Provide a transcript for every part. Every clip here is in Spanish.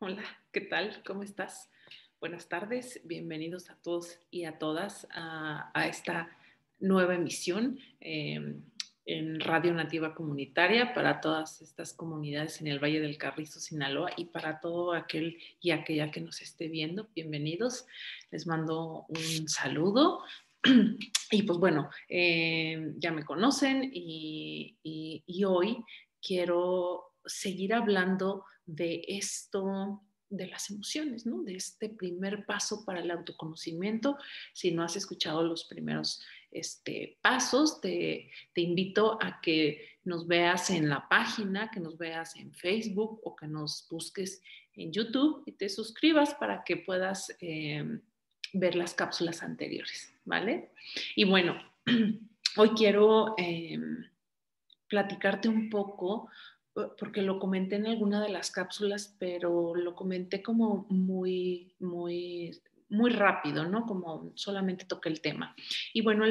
Hola, ¿qué tal? ¿Cómo estás? Buenas tardes, bienvenidos a todos y a todas a, esta nueva emisión eh, en Radio Nativa Comunitaria para todas estas comunidades en el Valle del Carrizo, Sinaloa y para todo aquel y aquella que nos esté viendo. Bienvenidos, les mando un saludo. Y pues bueno, eh, ya me conocen y hoy quiero seguir hablando de esto, de las emociones, ¿no? De este primer paso para el autoconocimiento. Si no has escuchado los primeros este, pasos, te, invito a que nos veas en la página, que nos veas en Facebook o que nos busques en YouTube y te suscribas para que puedas eh, ver las cápsulas anteriores, ¿vale? Y bueno, hoy quiero eh, platicarte un poco porque lo comenté en alguna de las cápsulas, pero lo comenté como muy, muy, muy rápido, ¿no? Como solamente toqué el tema. Y bueno,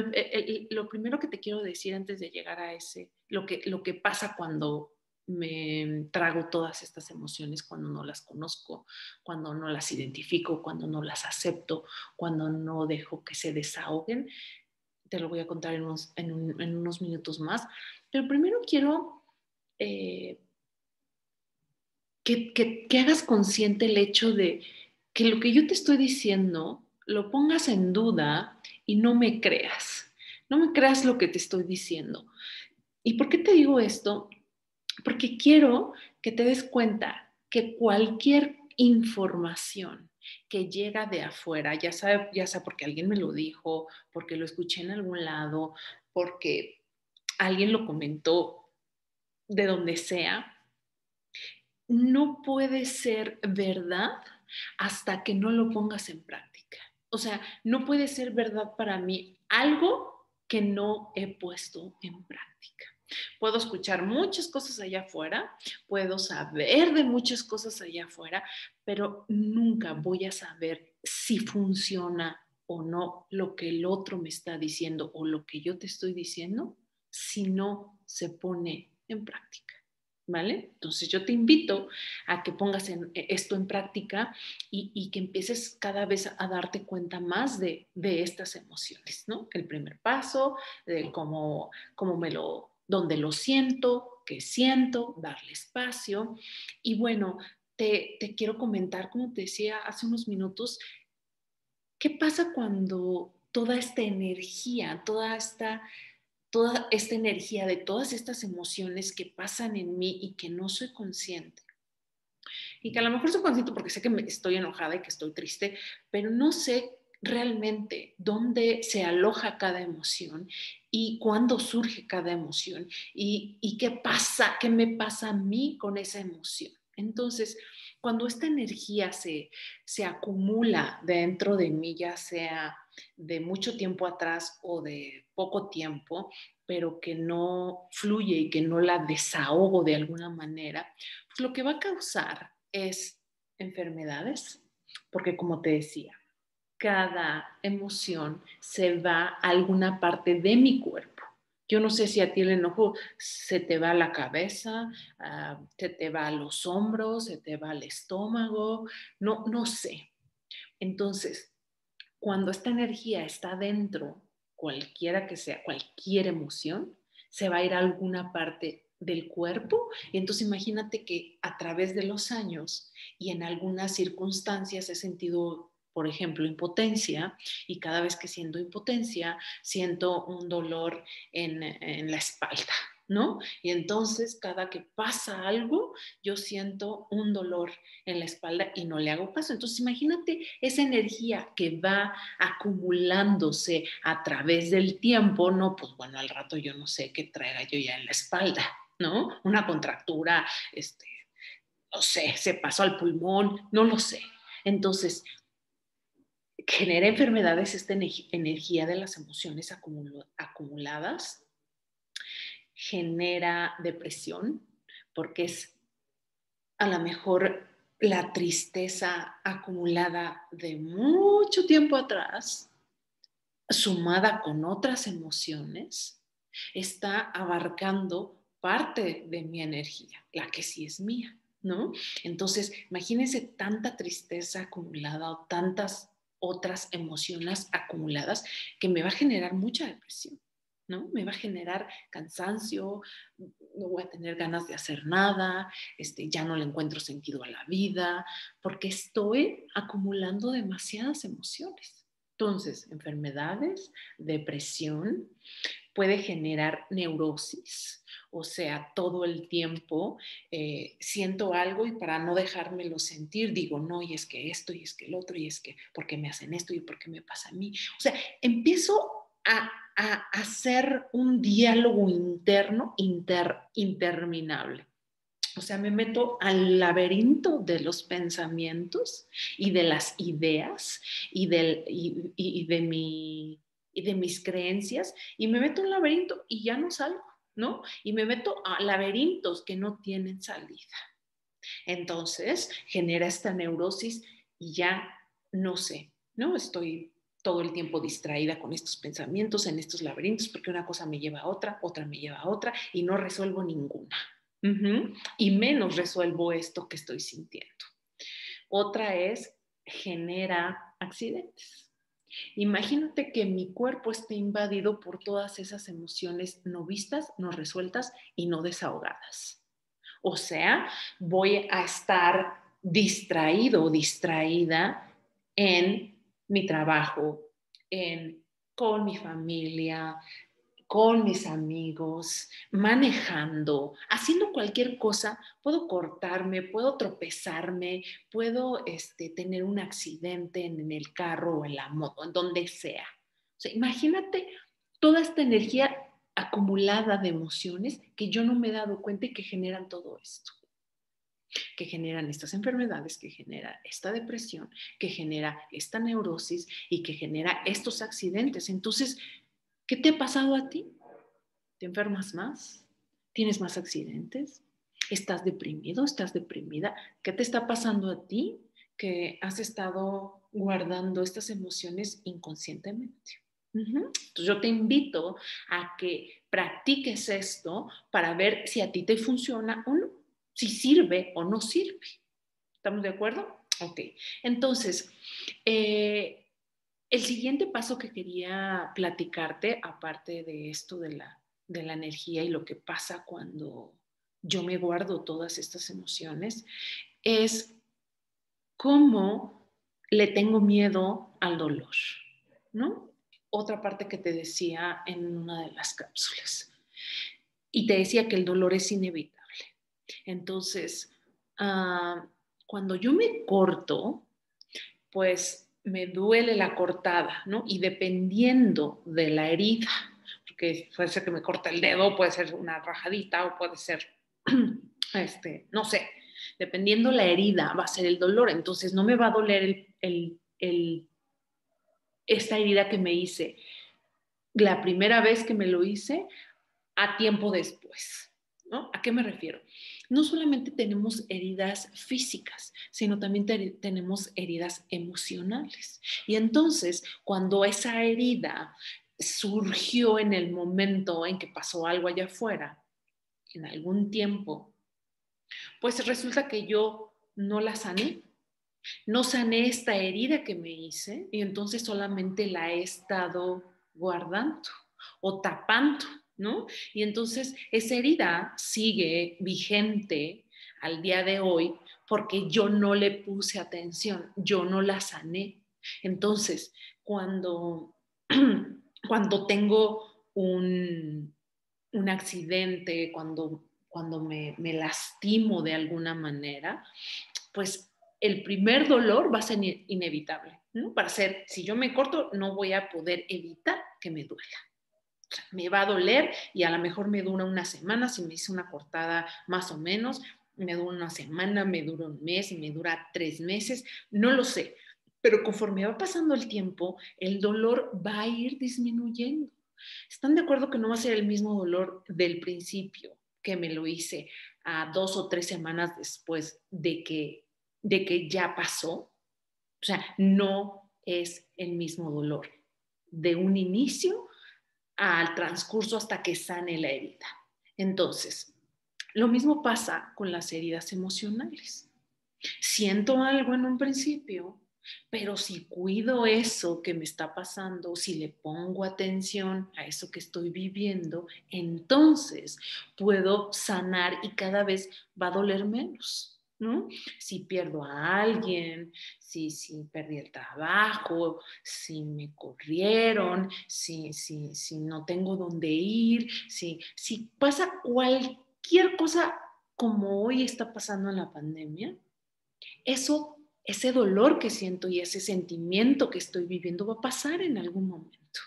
lo primero que te quiero decir antes de llegar a ese, lo que, lo que pasa cuando me trago todas estas emociones, cuando no las conozco, cuando no las identifico, cuando no las acepto, cuando no dejo que se desahoguen, te lo voy a contar en unos, en un, en unos minutos más. Pero primero quiero eh, que, que, hagas consciente el hecho de que lo que yo te estoy diciendo lo pongas en duda y no me creas. No me creas lo que te estoy diciendo. ¿Y por qué te digo esto? Porque quiero que te des cuenta que cualquier información que llega de afuera, ya sea, ya sea porque alguien me lo dijo, porque lo escuché en algún lado, porque alguien lo comentó de donde sea, no puede ser verdad hasta que no lo pongas en práctica. O sea, no puede ser verdad para mí algo que no he puesto en práctica. Puedo escuchar muchas cosas allá afuera, puedo saber de muchas cosas allá afuera, pero nunca voy a saber si funciona o no lo que el otro me está diciendo o lo que yo te estoy diciendo si no se pone en práctica. ¿Vale? Entonces yo te invito a que pongas en, e, esto en práctica y, y, que empieces cada vez a darte cuenta más de, de, estas emociones, ¿no? El primer paso, de cómo, cómo me lo, dónde lo siento, qué siento, darle espacio. Y bueno, te, te quiero comentar, como te decía hace unos minutos, ¿qué pasa cuando toda esta energía, toda esta toda esta energía de todas estas emociones que pasan en mí y que no soy consciente. Y que a lo mejor soy consciente porque sé que me estoy enojada y que estoy triste, pero no sé realmente dónde se aloja cada emoción y cuándo surge cada emoción y, y qué pasa, qué me pasa a mí con esa emoción. Entonces, cuando esta energía se, se acumula dentro de mí, ya sea de mucho tiempo atrás o de poco tiempo, pero que no fluye y que no la desahogo de alguna manera, pues lo que va a causar es enfermedades, porque como te decía, cada emoción se va a alguna parte de mi cuerpo. Yo no sé si a ti el enojo se te va a la cabeza, uh, se te va a los hombros, se te va al estómago, no, no sé. Entonces, cuando esta energía está dentro, cualquiera que sea, cualquier emoción, se va a ir a alguna parte del cuerpo. Y entonces imagínate que a través de los años y en algunas circunstancias he sentido, por ejemplo, impotencia y cada vez que siento impotencia, siento un dolor en, en la espalda, ¿no? Y entonces cada que pasa algo, yo siento un dolor en la espalda y no le hago caso. Entonces imagínate esa energía que va acumulándose a través del tiempo, ¿no? Pues bueno, al rato yo no sé qué traiga yo ya en la espalda, ¿no? Una contractura, este, no sé, se pasó al pulmón, no lo sé. Entonces, genera enfermedades esta energía de las emociones acumuladas genera depresión, porque es a lo mejor la tristeza acumulada de mucho tiempo atrás, sumada con otras emociones, está abarcando parte de mi energía, la que sí es mía, ¿no? Entonces, imagínense tanta tristeza acumulada o tantas otras emociones acumuladas que me va a generar mucha depresión. ¿No? Me va a generar cansancio, no voy a tener ganas de hacer nada, este, ya no le encuentro sentido a la vida, porque estoy acumulando demasiadas emociones. Entonces, enfermedades, depresión, puede generar neurosis, o sea, todo el tiempo eh, siento algo y para no dejármelo sentir, digo, no, y es que esto, y es que el otro, y es que, ¿por qué me hacen esto y por qué me pasa a mí? O sea, empiezo a, hacer un diálogo interno interminable. O sea, me meto al laberinto de los pensamientos y de las ideas y, de mi, de mis creencias y me meto en un laberinto y ya no salgo, ¿no? Y me meto a laberintos que no tienen salida. Entonces genera esta neurosis y ya no sé, ¿no? Estoy todo el tiempo distraída con estos pensamientos, en estos laberintos, porque una cosa me lleva a otra, otra me lleva a otra y no resuelvo ninguna. Y menos resuelvo esto que estoy sintiendo. Otra es, genera accidentes. Imagínate que mi cuerpo esté invadido por todas esas emociones no vistas, no resueltas y no desahogadas. O sea, voy a estar distraído o distraída en mi trabajo, con mi familia, con mis amigos, manejando, haciendo cualquier cosa, puedo cortarme, puedo tropezarme, puedo este, tener un accidente en, el carro o en la moto, en donde sea. imagínate toda esta energía acumulada de emociones que yo no me he dado cuenta y que generan todo esto que generan estas enfermedades, que genera esta depresión, que genera esta neurosis y que genera estos accidentes. Entonces, ¿qué te ha pasado a ti? ¿Te enfermas más? ¿Tienes más accidentes? ¿Estás deprimido? ¿Estás deprimida? ¿Qué te está pasando a ti que has estado guardando estas emociones inconscientemente? Entonces yo te invito a que practiques esto para ver si a ti te funciona o no si sirve o no sirve. ¿Estamos de acuerdo? Ok. Entonces, eh, el siguiente paso que quería platicarte, aparte de esto de la, de la energía y lo que pasa cuando yo me guardo todas estas emociones, es cómo le tengo miedo al dolor, ¿no? Otra parte que te decía en una de las cápsulas. Y te decía que el dolor es inevitable entonces, ah, cuando yo me corto, pues me duele la cortada, ¿no? Y dependiendo de la herida, porque puede ser que me corte el dedo, puede ser una rajadita o puede ser, este, no sé, dependiendo la herida va a ser el dolor. Entonces no me va a doler esta herida que me hice la primera vez que me lo hice a tiempo después. ¿No? ¿A qué me refiero? no solamente tenemos heridas físicas, sino también tenemos heridas emocionales. Y entonces, cuando esa herida surgió en el momento en que pasó algo allá afuera, en algún tiempo, pues resulta que yo no la sané. No sané esta herida que me hice y entonces solamente la he estado guardando o tapando Y entonces esa herida sigue vigente al día de hoy porque yo no le puse atención, yo no la sané. Entonces, cuando, cuando tengo un, un accidente, cuando, cuando me, me lastimo de alguna manera, pues el primer dolor va a ser inevitable, ¿no? Para ser, si yo me corto, no voy a poder evitar que me duela me va a doler y a lo mejor me dura una semana, si me hice una cortada más o menos, me dura una semana, me dura un mes, me dura tres meses, no lo sé, pero conforme va pasando el tiempo, el dolor va a ir disminuyendo. ¿Están de acuerdo que no va a ser el mismo dolor del principio que me lo hice a dos o tres semanas después de que, de que ya pasó? O sea, no es el mismo dolor de un inicio al transcurso hasta que sane la herida. Entonces, Lo mismo pasa con las heridas emocionales. Siento algo en un principio, pero si cuido eso que me está pasando, si le pongo atención a eso que estoy viviendo, entonces puedo sanar y cada vez va a doler menos. ¿No? Si pierdo a alguien, si, si perdí el trabajo, si me corrieron, si, si, si no tengo dónde ir, si, si pasa cualquier cosa como hoy está pasando en la pandemia, eso, ese dolor que siento y ese sentimiento que estoy viviendo va a pasar en algún momento.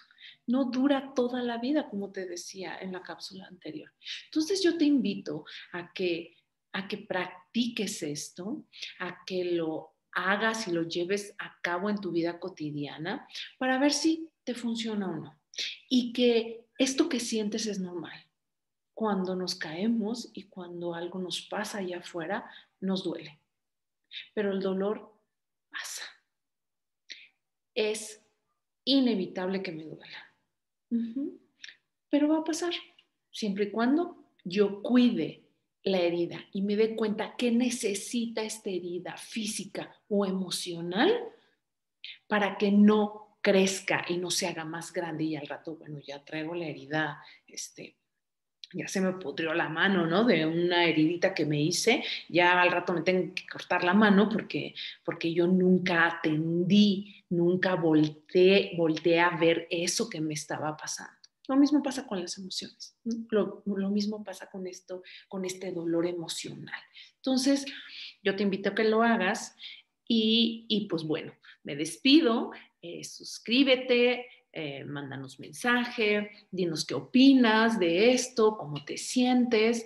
No dura toda la vida, como te decía en la cápsula anterior. Entonces yo te invito a que a que practiques esto, a que lo hagas y lo lleves a cabo en tu vida cotidiana para ver si te funciona o no. Y que esto que sientes es normal. Cuando nos caemos y cuando algo nos pasa allá afuera, nos duele. Pero el dolor pasa. Es inevitable que me duela. Pero va a pasar, siempre y cuando yo cuide la herida y me dé cuenta que necesita esta herida física o emocional para que no crezca y no se haga más grande y al rato, bueno, ya traigo la herida, este, ya se me pudrió la mano, ¿no? De una heridita que me hice, ya al rato me tengo que cortar la mano porque, porque yo nunca atendí, nunca volteé, volteé a ver eso que me estaba pasando. Lo mismo pasa con las emociones, lo, mismo pasa con esto, con este dolor emocional. Entonces, yo te invito a que lo hagas y, pues bueno, me despido, eh, suscríbete, eh, mándanos mensaje, dinos qué opinas de esto, cómo te sientes,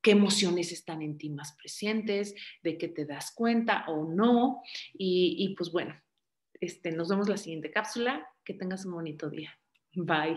qué emociones están en ti más presentes, de qué te das cuenta o no. Y, y pues bueno, este, nos vemos la siguiente cápsula. Que tengas un bonito día. Bye.